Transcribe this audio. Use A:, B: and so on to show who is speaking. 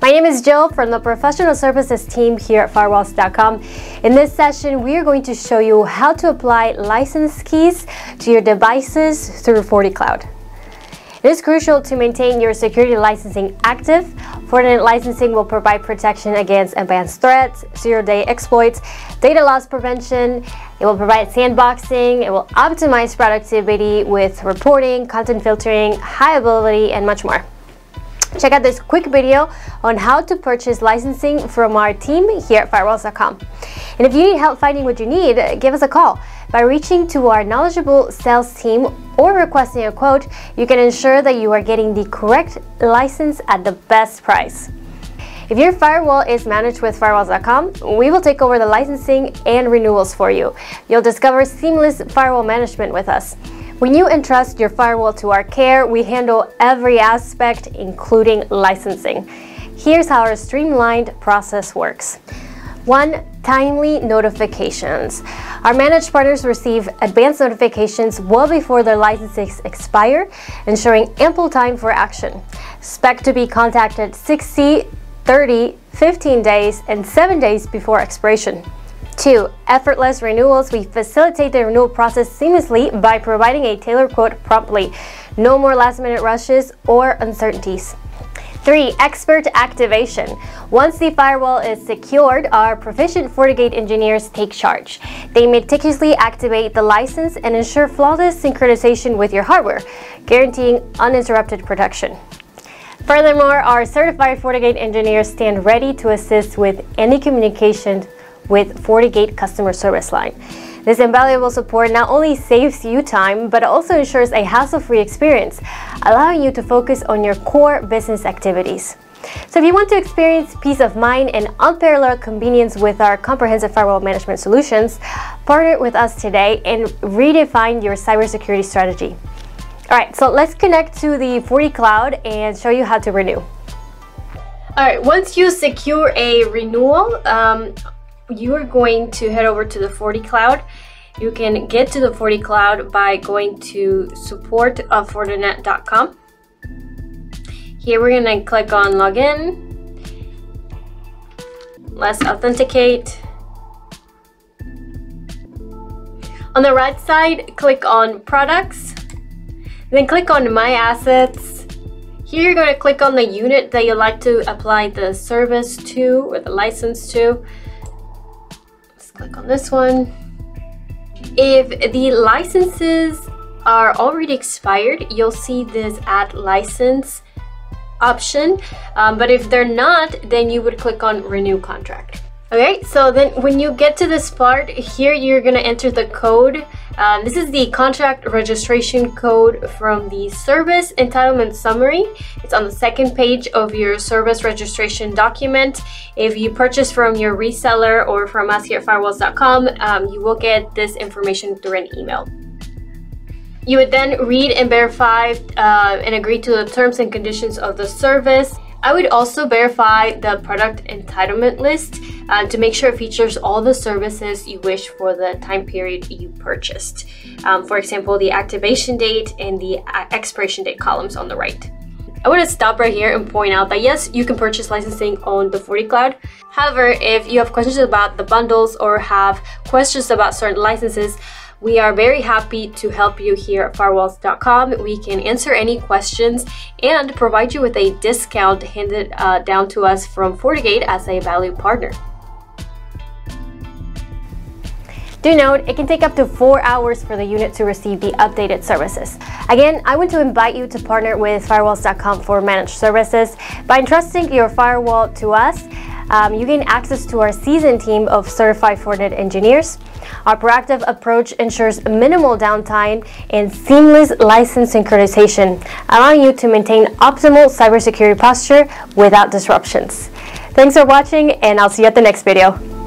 A: My name is Jill from the Professional Services team here at Firewalls.com. In this session, we are going to show you how to apply license keys to your devices through FortiCloud. It is crucial to maintain your security licensing active. Fortinet licensing will provide protection against advanced threats, zero-day exploits, data loss prevention. It will provide sandboxing. It will optimize productivity with reporting, content filtering, high availability, and much more. Check out this quick video on how to purchase licensing from our team here at firewalls.com. And if you need help finding what you need, give us a call. By reaching to our knowledgeable sales team or requesting a quote, you can ensure that you are getting the correct license at the best price. If your firewall is managed with firewalls.com, we will take over the licensing and renewals for you. You'll discover seamless firewall management with us. When you entrust your firewall to our care, we handle every aspect, including licensing. Here's how our streamlined process works. One, timely notifications. Our managed partners receive advanced notifications well before their licenses expire, ensuring ample time for action. Expect to be contacted 60, 30, 15 days, and 7 days before expiration. Two, effortless renewals. We facilitate the renewal process seamlessly by providing a tailored quote promptly. No more last minute rushes or uncertainties. Three, expert activation. Once the firewall is secured, our proficient FortiGate engineers take charge. They meticulously activate the license and ensure flawless synchronization with your hardware, guaranteeing uninterrupted protection. Furthermore, our certified FortiGate engineers stand ready to assist with any communication with FortiGate customer service line. This invaluable support not only saves you time, but also ensures a hassle-free experience, allowing you to focus on your core business activities. So if you want to experience peace of mind and unparalleled convenience with our comprehensive firewall management solutions, partner with us today and redefine your cybersecurity strategy. All right, so let's connect to the FortiCloud and show you how to renew. All right, once you secure a renewal, um, you are going to head over to the FortiCloud. You can get to the FortiCloud by going to support of Fortinet.com. Here we're gonna click on login. Let's authenticate. On the right side, click on products. Then click on my assets. Here you're going to click on the unit that you'd like to apply the service to or the license to click on this one. If the licenses are already expired, you'll see this add license option. Um, but if they're not, then you would click on renew contract. Okay, so then when you get to this part, here you're gonna enter the code. Um, this is the contract registration code from the service entitlement summary. It's on the second page of your service registration document. If you purchase from your reseller or from us here at firewalls.com, um, you will get this information through an email. You would then read and verify uh, and agree to the terms and conditions of the service. I would also verify the product entitlement list uh, to make sure it features all the services you wish for the time period you purchased. Um, for example, the activation date and the uh, expiration date columns on the right. I want to stop right here and point out that yes, you can purchase licensing on the FortiCloud. However, if you have questions about the bundles or have questions about certain licenses, we are very happy to help you here at firewalls.com. We can answer any questions and provide you with a discount handed uh, down to us from FortiGate as a valued partner. Do note, it can take up to four hours for the unit to receive the updated services. Again, I want to invite you to partner with firewalls.com for managed services. By entrusting your firewall to us, um, you gain access to our seasoned team of certified Fortinet engineers. Our proactive approach ensures minimal downtime and seamless license synchronization, allowing you to maintain optimal cybersecurity posture without disruptions. Thanks for watching, and I'll see you at the next video.